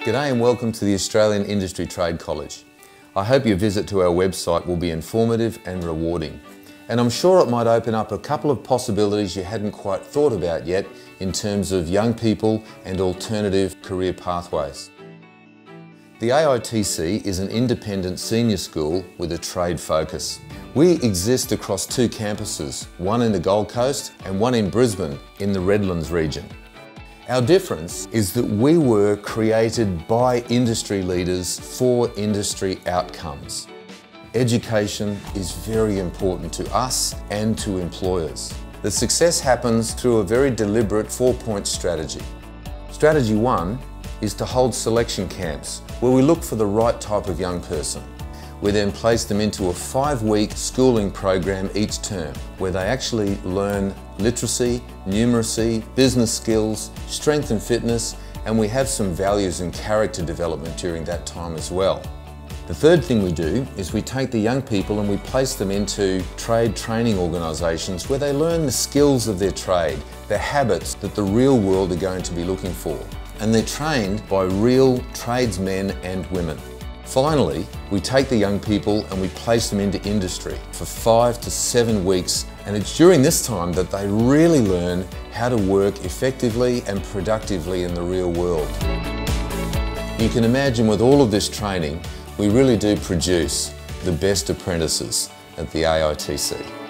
G'day and welcome to the Australian Industry Trade College. I hope your visit to our website will be informative and rewarding. And I'm sure it might open up a couple of possibilities you hadn't quite thought about yet in terms of young people and alternative career pathways. The AITC is an independent senior school with a trade focus. We exist across two campuses, one in the Gold Coast and one in Brisbane in the Redlands region. Our difference is that we were created by industry leaders for industry outcomes. Education is very important to us and to employers. The success happens through a very deliberate four-point strategy. Strategy one is to hold selection camps where we look for the right type of young person. We then place them into a five-week schooling program each term where they actually learn literacy, numeracy, business skills, strength and fitness, and we have some values and character development during that time as well. The third thing we do is we take the young people and we place them into trade training organisations where they learn the skills of their trade, the habits that the real world are going to be looking for. And they're trained by real tradesmen and women. Finally, we take the young people and we place them into industry for five to seven weeks and it's during this time that they really learn how to work effectively and productively in the real world. You can imagine with all of this training, we really do produce the best apprentices at the AITC.